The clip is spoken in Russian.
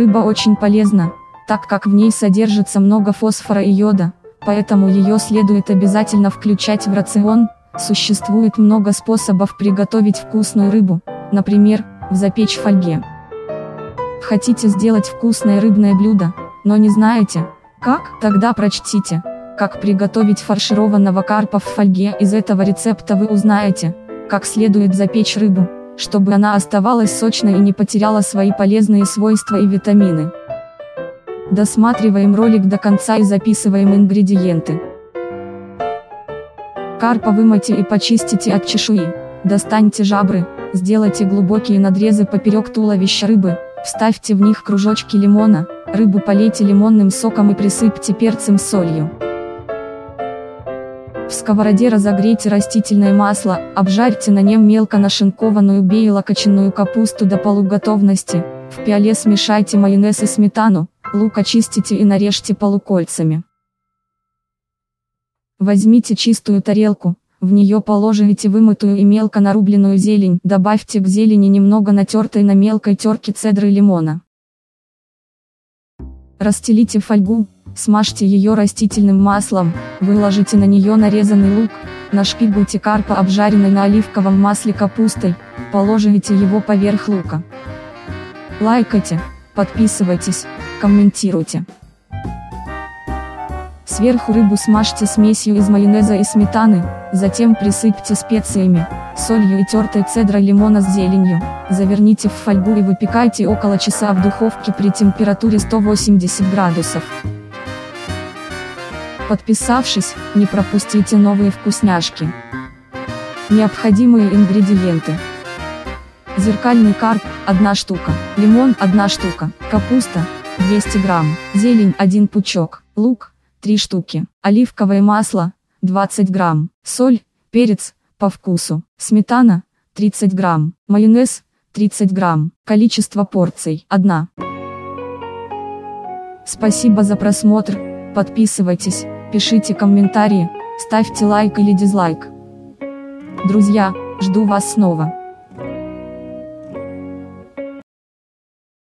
Рыба очень полезна, так как в ней содержится много фосфора и йода, поэтому ее следует обязательно включать в рацион. Существует много способов приготовить вкусную рыбу, например, в запечь фольге. Хотите сделать вкусное рыбное блюдо, но не знаете, как? Тогда прочтите, как приготовить фаршированного карпа в фольге. Из этого рецепта вы узнаете, как следует запечь рыбу, чтобы она оставалась сочной и не потеряла свои полезные свойства и витамины. Досматриваем ролик до конца и записываем ингредиенты. Карпа вымойте и почистите от чешуи. Достаньте жабры, сделайте глубокие надрезы поперек туловища рыбы, вставьте в них кружочки лимона, рыбу полейте лимонным соком и присыпьте перцем солью. В сковороде разогрейте растительное масло, обжарьте на нем мелко нашинкованную бейлокоченную капусту до полуготовности, в пиале смешайте майонез и сметану, лук очистите и нарежьте полукольцами. Возьмите чистую тарелку, в нее положите вымытую и мелко нарубленную зелень, добавьте к зелени немного натертой на мелкой терке цедры лимона. Расстелите фольгу, Смажьте ее растительным маслом, выложите на нее нарезанный лук, нашпигуйте карпа обжаренной на оливковом масле капустой, положите его поверх лука. Лайкайте, подписывайтесь, комментируйте. Сверху рыбу смажьте смесью из майонеза и сметаны, затем присыпьте специями, солью и тертой цедрой лимона с зеленью, заверните в фольгу и выпекайте около часа в духовке при температуре 180 градусов. Подписавшись, не пропустите новые вкусняшки. Необходимые ингредиенты. Зеркальный карп – 1 штука, лимон – 1 штука, капуста – 200 грамм, зелень – 1 пучок, лук – 3 штуки, оливковое масло – 20 грамм, соль, перец – по вкусу, сметана – 30 грамм, майонез – 30 грамм, количество порций – 1. Спасибо за просмотр, подписывайтесь пишите комментарии, ставьте лайк или дизлайк. Друзья, жду вас снова.